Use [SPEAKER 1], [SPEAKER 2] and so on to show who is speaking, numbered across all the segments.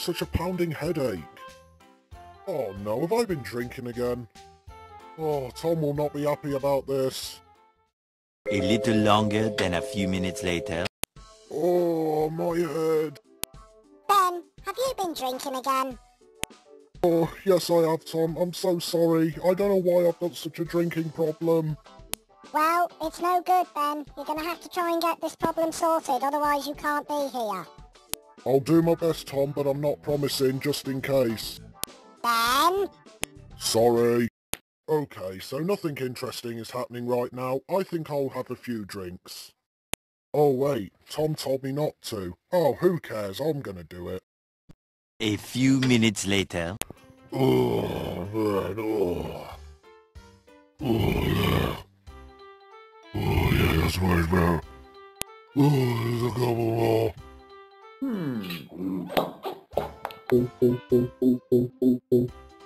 [SPEAKER 1] such a pounding headache? Oh no, have I been drinking again? Oh, Tom will not be happy about this.
[SPEAKER 2] A little longer than a few minutes later.
[SPEAKER 1] Oh, my head.
[SPEAKER 3] Ben, have you been drinking again?
[SPEAKER 1] Oh, yes I have, Tom. I'm so sorry. I don't know why I've got such a drinking problem.
[SPEAKER 3] Well, it's no good, Ben. You're gonna have to try and get this problem sorted, otherwise you can't be here.
[SPEAKER 1] I'll do my best, Tom, but I'm not promising, just in case.
[SPEAKER 3] Ben?
[SPEAKER 1] Sorry. Okay, so nothing interesting is happening right now. I think I'll have a few drinks. Oh wait, Tom told me not to. Oh, who cares? I'm gonna do it.
[SPEAKER 2] A few minutes later.
[SPEAKER 1] Oh, man, oh. Oh, yeah. Oh, yeah, that's right, man. Oh, there's a couple more. Hmm.
[SPEAKER 2] Oh, oh,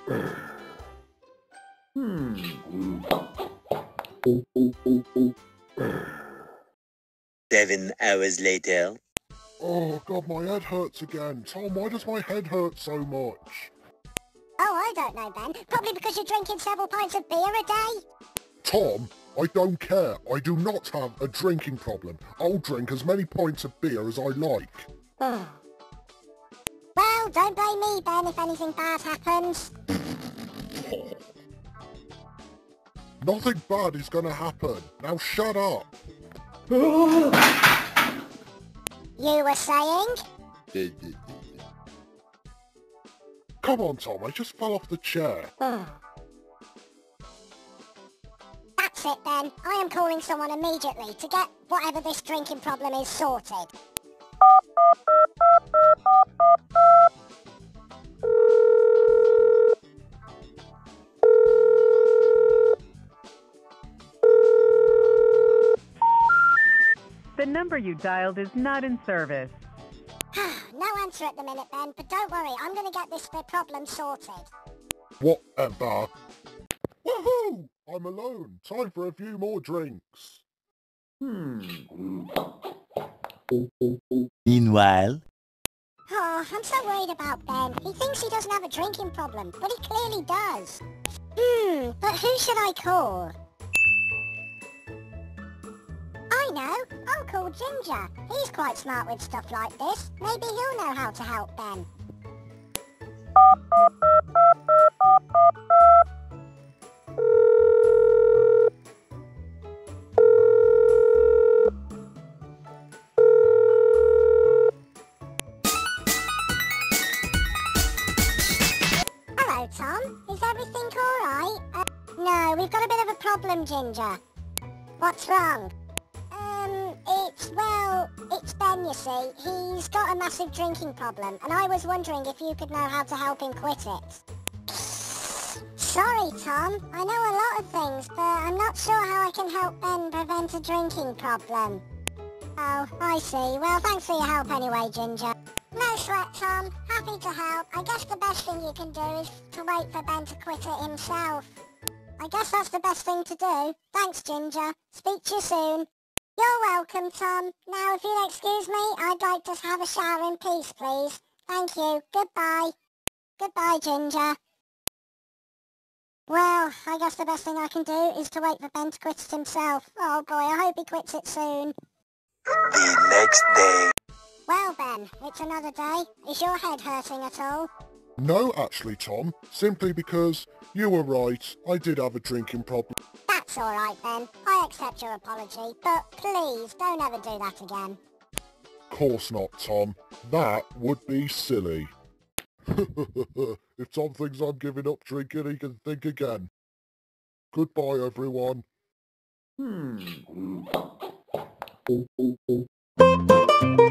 [SPEAKER 2] oh, Seven hours later.
[SPEAKER 1] Oh, God, my head hurts again. Tom, why does my head hurt so much?
[SPEAKER 3] Oh, I don't know, Ben. Probably because you're drinking several pints of beer a day.
[SPEAKER 1] Tom, I don't care. I do not have a drinking problem. I'll drink as many pints of beer as I like.
[SPEAKER 3] well, don't blame me, Ben, if anything bad happens.
[SPEAKER 1] Nothing bad is gonna happen. Now shut up.
[SPEAKER 3] You were saying?
[SPEAKER 1] Come on, Tom, I just fell off the chair.
[SPEAKER 3] That's it, then. I am calling someone immediately to get whatever this drinking problem is sorted.
[SPEAKER 4] Number you dialed is not in service.
[SPEAKER 3] no answer at the minute, Ben, but don't worry, I'm going to get this problem sorted.
[SPEAKER 1] Whatever. Woohoo! I'm alone. Time for a few more drinks. Hmm.
[SPEAKER 2] Meanwhile.
[SPEAKER 3] Oh, I'm so worried about Ben. He thinks he doesn't have a drinking problem, but he clearly does. Hmm, but who should I call? Know. I'll call Ginger. He's quite smart with stuff like this. Maybe he'll know how to help Ben. Hello, Tom. Is everything alright? Uh, no, we've got a bit of a problem, Ginger. What's wrong? Well, it's Ben, you see. He's got a massive drinking problem, and I was wondering if you could know how to help him quit it. Sorry, Tom. I know a lot of things, but I'm not sure how I can help Ben prevent a drinking problem. Oh, I see. Well, thanks for your help anyway, Ginger. No sweat, Tom. Happy to help. I guess the best thing you can do is to wait for Ben to quit it himself. I guess that's the best thing to do. Thanks, Ginger. Speak to you soon. You're welcome, Tom. Now, if you'll excuse me, I'd like to have a shower in peace, please. Thank you. Goodbye. Goodbye, Ginger. Well, I guess the best thing I can do is to wait for Ben to quit it himself. Oh boy, I hope he quits it soon.
[SPEAKER 2] The next day.
[SPEAKER 3] Well, Ben, it's another day. Is your head hurting at all?
[SPEAKER 1] No, actually, Tom. Simply because you were right. I did have a drinking problem.
[SPEAKER 3] That's all right, then. I accept your apology, but please don't ever do that again.
[SPEAKER 1] Of course not, Tom. That would be silly. if Tom thinks I'm giving up drinking, he can think again. Goodbye, everyone.
[SPEAKER 5] Hmm.